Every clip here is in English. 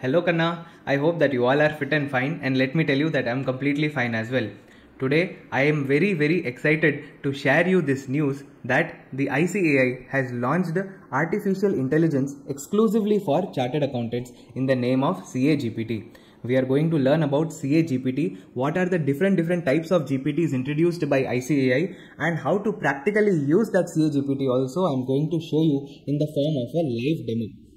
Hello Kanna, I hope that you all are fit and fine and let me tell you that I am completely fine as well. Today I am very very excited to share you this news that the ICAI has launched artificial intelligence exclusively for chartered accountants in the name of CAGPT. We are going to learn about CAGPT, what are the different different types of GPTs introduced by ICAI and how to practically use that CAGPT also I am going to show you in the form of a live demo.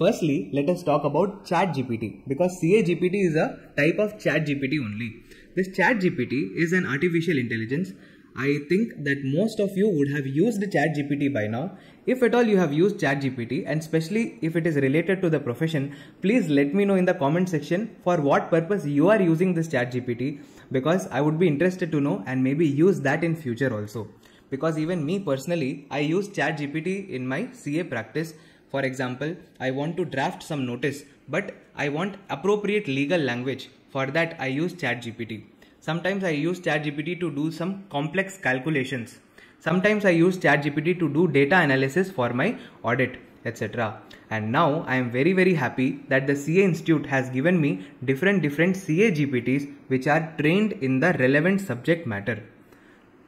Firstly, let us talk about ChatGPT because CAGPT is a type of ChatGPT only. This ChatGPT is an artificial intelligence. I think that most of you would have used ChatGPT by now. If at all you have used ChatGPT and especially if it is related to the profession, please let me know in the comment section for what purpose you are using this ChatGPT because I would be interested to know and maybe use that in future also. Because even me personally, I use ChatGPT in my CA practice for example, I want to draft some notice, but I want appropriate legal language. For that, I use ChatGPT. Sometimes I use ChatGPT to do some complex calculations. Sometimes I use ChatGPT to do data analysis for my audit, etc. And now I am very very happy that the CA Institute has given me different different CA GPTs which are trained in the relevant subject matter.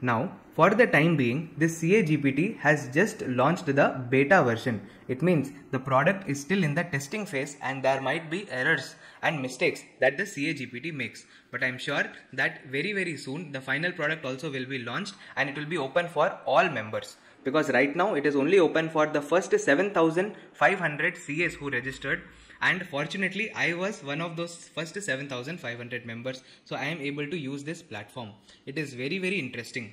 Now, for the time being, this CAGPT has just launched the beta version. It means the product is still in the testing phase and there might be errors and mistakes that the CAGPT makes. But I'm sure that very very soon the final product also will be launched and it will be open for all members. Because right now it is only open for the first 7500 CAs who registered and fortunately I was one of those first 7500 members so I am able to use this platform. It is very very interesting.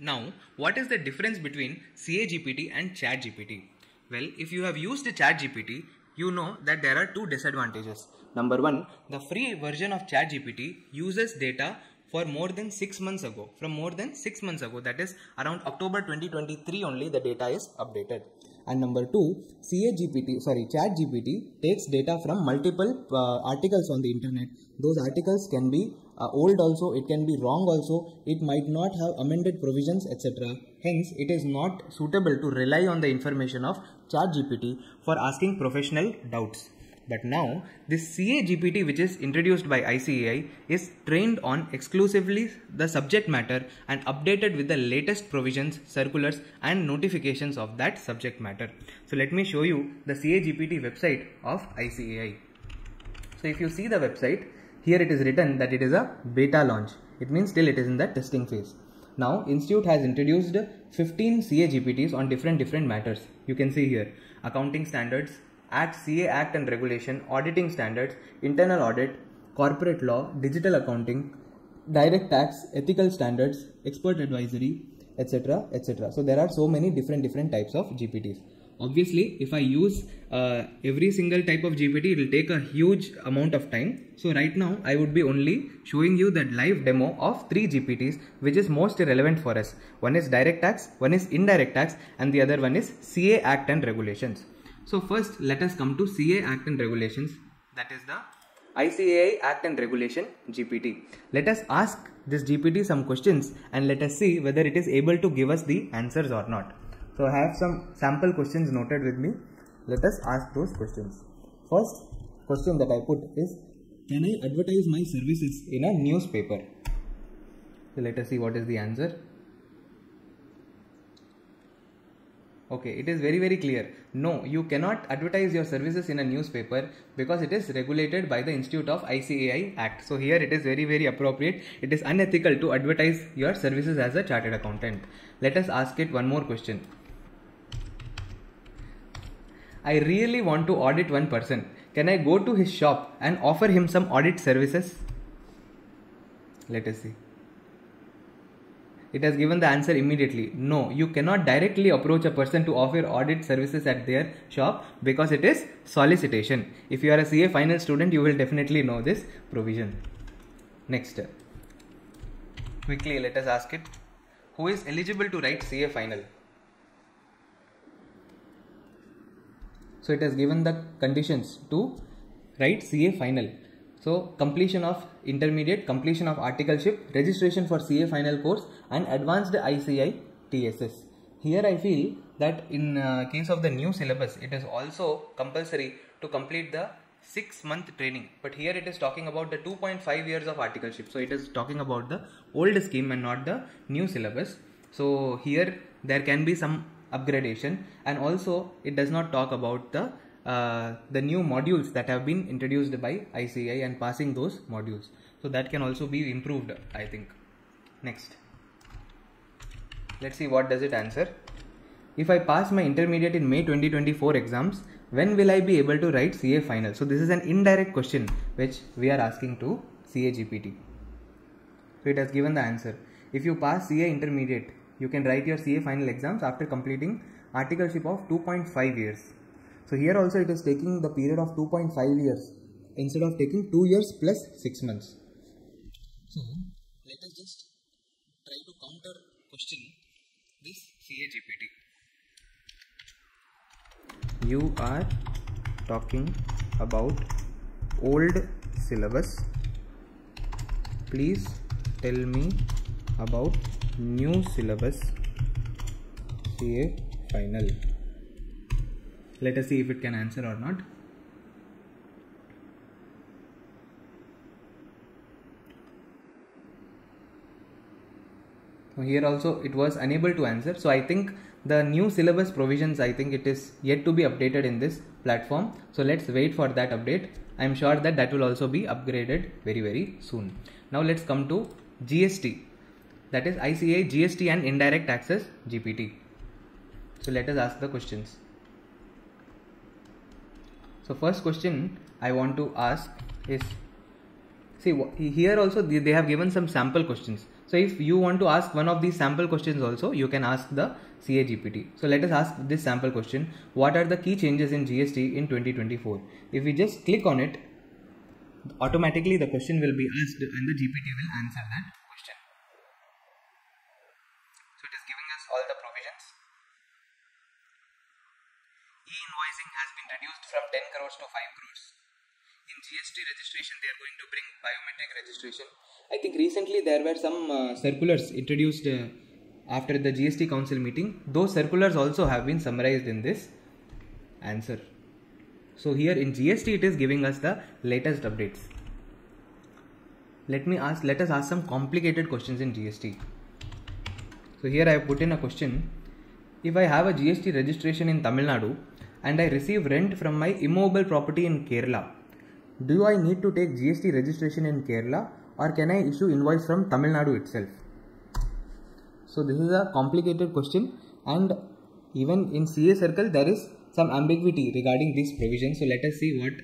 Now, what is the difference between CAGPT and ChatGPT? Well, if you have used ChatGPT, you know that there are two disadvantages. Number one, the free version of ChatGPT uses data for more than 6 months ago. From more than 6 months ago, that is around October 2023 only the data is updated. And number two, CAGPT, sorry, ChatGPT takes data from multiple uh, articles on the internet. Those articles can be uh, old also, it can be wrong also, it might not have amended provisions, etc. Hence, it is not suitable to rely on the information of ChatGPT for asking professional doubts. But now, this CA GPT which is introduced by ICAI is trained on exclusively the subject matter and updated with the latest provisions, circulars and notifications of that subject matter. So let me show you the CA GPT website of ICAI. So if you see the website, here it is written that it is a beta launch. It means still it is in the testing phase. Now, Institute has introduced 15 CA GPTs on different different matters. You can see here accounting standards, Act, CA Act and Regulation, Auditing Standards, Internal Audit, Corporate Law, Digital Accounting, Direct Tax, Ethical Standards, Expert Advisory, etc. etc. So there are so many different different types of GPTs. Obviously, if I use uh, every single type of GPT, it will take a huge amount of time. So right now, I would be only showing you that live demo of three GPTs, which is most relevant for us. One is direct tax, one is indirect tax, and the other one is CA Act and Regulations. So first let us come to CA Act and Regulations that is the ICAI Act and Regulation GPT. Let us ask this GPT some questions and let us see whether it is able to give us the answers or not. So I have some sample questions noted with me. Let us ask those questions. First question that I put is can I advertise my services in a newspaper? So let us see what is the answer. Okay, it is very very clear. No, you cannot advertise your services in a newspaper because it is regulated by the Institute of ICAI Act. So here it is very very appropriate. It is unethical to advertise your services as a chartered accountant. Let us ask it one more question. I really want to audit one person. Can I go to his shop and offer him some audit services? Let us see. It has given the answer immediately. No, you cannot directly approach a person to offer audit services at their shop because it is solicitation. If you are a CA final student, you will definitely know this provision. Next. Quickly, let us ask it. Who is eligible to write CA final? So it has given the conditions to write CA final. So completion of intermediate, completion of articleship, registration for CA final course and advanced ICI TSS. Here I feel that in uh, case of the new syllabus, it is also compulsory to complete the 6 month training but here it is talking about the 2.5 years of articleship so it is talking about the old scheme and not the new syllabus so here there can be some upgradation. And also it does not talk about the uh, the new modules that have been introduced by ICAI and passing those modules. So that can also be improved I think. Next. Let's see what does it answer. If I pass my intermediate in May 2024 exams when will I be able to write CA final? So this is an indirect question which we are asking to CA GPT so it has given the answer. If you pass CA intermediate you can write your CA final exams after completing articleship of 2.5 years. So here also it is taking the period of 2.5 years instead of taking 2 years plus 6 months. So let us just try to counter question this CA GPT. You are talking about old syllabus. Please tell me about new syllabus CA final. Let us see if it can answer or not. Here also it was unable to answer. So I think the new syllabus provisions I think it is yet to be updated in this platform. So let's wait for that update. I am sure that that will also be upgraded very very soon. Now let's come to GST that is ICAI, GST and indirect taxes GPT. So let us ask the questions. So first question I want to ask is see here also they have given some sample questions. So if you want to ask one of these sample questions also you can ask the CA GPT. So let us ask this sample question what are the key changes in GST in 2024? If we just click on it automatically the question will be asked and the GPT will answer that e-invoicing has been reduced from 10 crores to 5 crores. In GST registration, they are going to bring biometric registration. I think recently there were some uh, circulars introduced uh, after the GST Council meeting. Those circulars also have been summarized in this answer. So here in GST, it is giving us the latest updates. Let me ask. Let us ask some complicated questions in GST. So here I have put in a question. If I have a GST registration in Tamil Nadu and I receive rent from my immobile property in Kerala. Do I need to take GST registration in Kerala or can I issue invoice from Tamil Nadu itself? So this is a complicated question and even in CA circle there is some ambiguity regarding this provision. So let us see what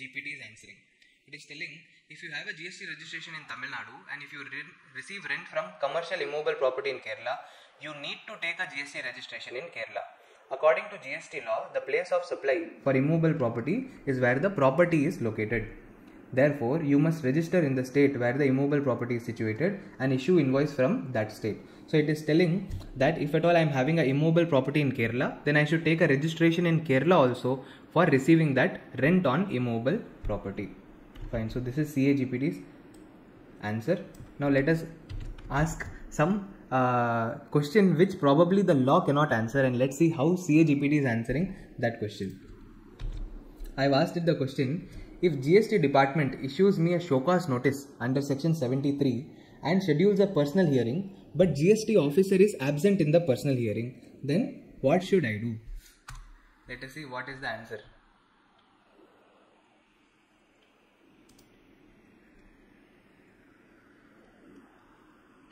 GPT is answering. It is telling if you have a GST registration in Tamil Nadu and if you re receive rent from commercial immobile property in Kerala, you need to take a GST registration in Kerala. According to GST law, the place of supply for immovable property is where the property is located. Therefore, you must register in the state where the immovable property is situated and issue invoice from that state. So it is telling that if at all I am having an immovable property in Kerala, then I should take a registration in Kerala also for receiving that rent on immovable property. Fine. So this is CAGPT's answer. Now let us ask some uh, question which probably the law cannot answer and let's see how CAGPT is answering that question. I've asked it the question if GST department issues me a show cause notice under section 73 and schedules a personal hearing but GST officer is absent in the personal hearing then what should I do? Let us see what is the answer.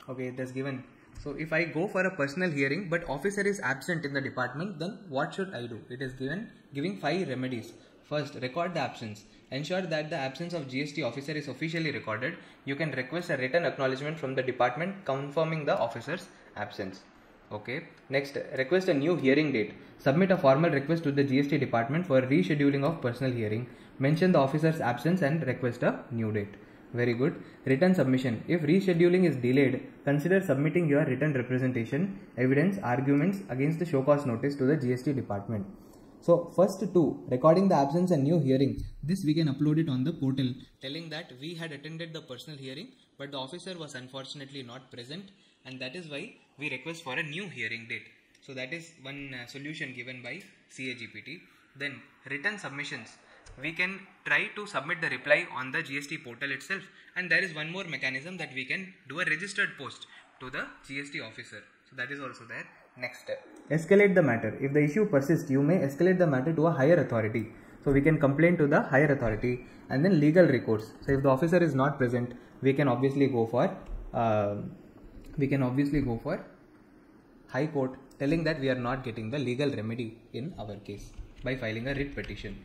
Okay, it is given so if I go for a personal hearing but officer is absent in the department then what should I do? It is given giving five remedies. First, record the absence. Ensure that the absence of GST officer is officially recorded. You can request a written acknowledgement from the department confirming the officer's absence. Okay. Next, request a new hearing date. Submit a formal request to the GST department for rescheduling of personal hearing. Mention the officer's absence and request a new date. Very good. Written submission. If rescheduling is delayed, consider submitting your written representation, evidence, arguments against the show cause notice to the GST department. So first two, recording the absence and new hearing. This we can upload it on the portal telling that we had attended the personal hearing but the officer was unfortunately not present and that is why we request for a new hearing date. So that is one uh, solution given by CAGPT. Then written submissions we can try to submit the reply on the GST portal itself and there is one more mechanism that we can do a registered post to the GST officer. So that is also there. Next step. Escalate the matter. If the issue persists, you may escalate the matter to a higher authority. So we can complain to the higher authority and then legal recourse. So if the officer is not present, we can obviously go for uh, we can obviously go for high court telling that we are not getting the legal remedy in our case by filing a writ petition.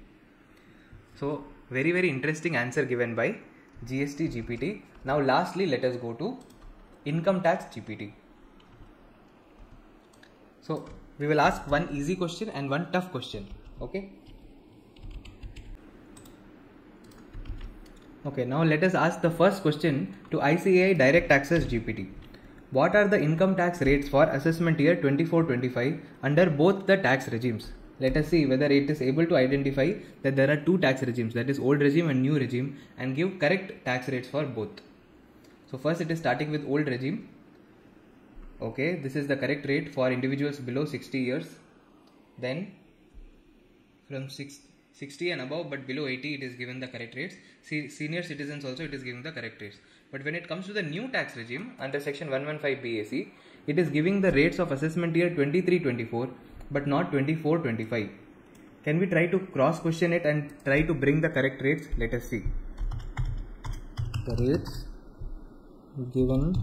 So very very interesting answer given by GST GPT. Now lastly let us go to income tax GPT. So we will ask one easy question and one tough question. Okay. Okay, now let us ask the first question to ICAI Direct Taxes GPT. What are the income tax rates for assessment year 24-25 under both the tax regimes? Let us see whether it is able to identify that there are two tax regimes that is old regime and new regime and give correct tax rates for both. So first it is starting with old regime. Okay, this is the correct rate for individuals below 60 years. Then from 60 and above but below 80 it is given the correct rates See, senior citizens also it is giving the correct rates but when it comes to the new tax regime under section 115 BAC it is giving the rates of assessment year 23 24 but not 24 25 can we try to cross question it and try to bring the correct rates? Let us see. The rates given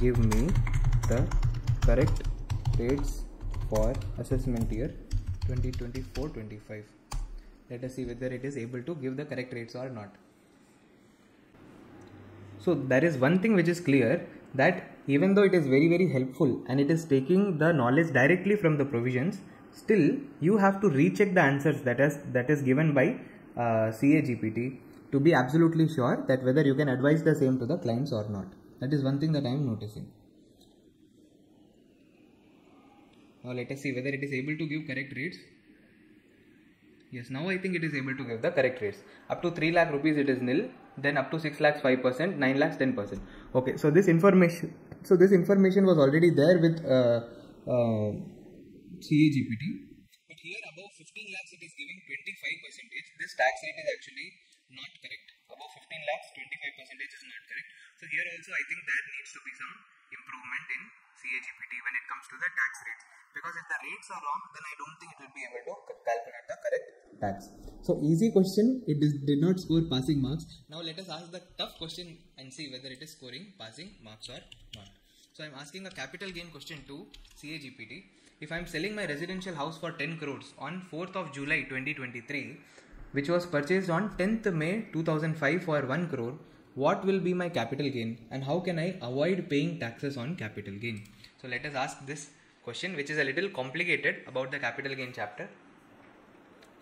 give me the correct rates for assessment year 2024-25 let us see whether it is able to give the correct rates or not. So there is one thing which is clear that even though it is very very helpful and it is taking the knowledge directly from the provisions still you have to recheck the answers that is that is given by uh, CAGPT to be absolutely sure that whether you can advise the same to the clients or not. That is one thing that I am noticing. Now let us see whether it is able to give correct rates. Yes, now I think it is able to give the correct rates. Up to 3 lakh rupees it is nil, then up to 6 lakhs 5%, 9 lakhs 10%. Okay, so this information, so this information was already there with uh, uh, CAGPT. But here above 15 lakhs it is giving 25%. This tax rate is actually not correct. Above 15 lakhs 25% is not correct. So here also I think that needs to be some improvement in CAGPT when it comes to the tax rates. Because if the rates are wrong, then I don't think it will be able to calculate the correct tax. So easy question, it did not score passing marks. Now let us ask the tough question and see whether it is scoring passing marks or not. So I am asking a capital gain question to CAGPT. If I am selling my residential house for 10 crores on 4th of July 2023, which was purchased on 10th May 2005 for 1 crore, what will be my capital gain and how can I avoid paying taxes on capital gain? So let us ask this question which is a little complicated about the capital gain chapter.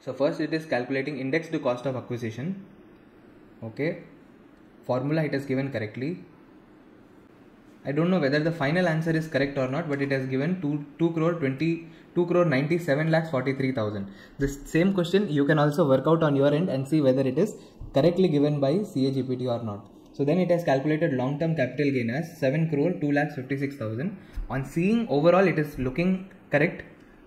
So first it is calculating indexed cost of acquisition. Okay. Formula it has given correctly. I don't know whether the final answer is correct or not, but it has given 2, 2 crore 20 2 crore 97 lakhs 43,000. This same question you can also work out on your end and see whether it is correctly given by CAGPT or not. So then it has calculated long term capital gain as 7 crore 2 lakhs 56,000. On seeing overall it is looking correct,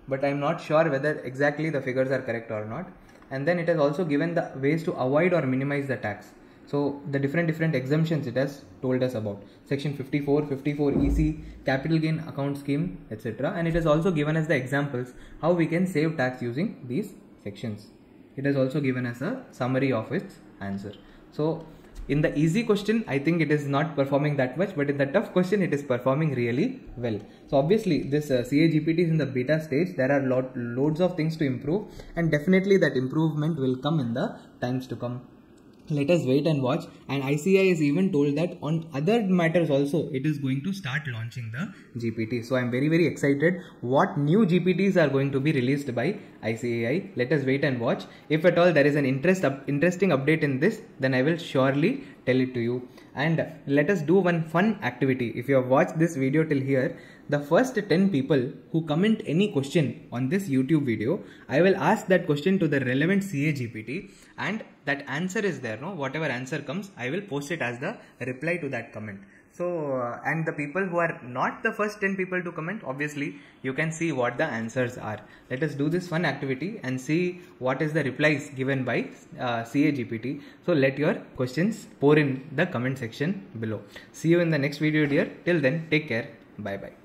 but I am not sure whether exactly the figures are correct or not. And then it has also given the ways to avoid or minimize the tax. So the different different exemptions it has told us about section 54, 54 EC, capital gain account scheme, etc. And it has also given us the examples how we can save tax using these sections. It has also given us a summary of its answer. So in the easy question, I think it is not performing that much, but in the tough question, it is performing really well. So obviously, this uh, CAGPT is in the beta stage. There are lot loads of things to improve, and definitely that improvement will come in the times to come let us wait and watch. And ICAI is even told that on other matters also it is going to start launching the GPT so I'm very very excited what new GPTs are going to be released by ICAI let us wait and watch. If at all there is an interest up, interesting update in this then I will surely tell it to you and let us do one fun activity if you have watched this video till here the first 10 people who comment any question on this YouTube video, I will ask that question to the relevant CA GPT and that answer is there, no? Whatever answer comes, I will post it as the reply to that comment. So, uh, and the people who are not the first 10 people to comment, obviously, you can see what the answers are. Let us do this fun activity and see what is the replies given by uh, CA GPT. So, let your questions pour in the comment section below. See you in the next video, dear. Till then, take care. Bye bye.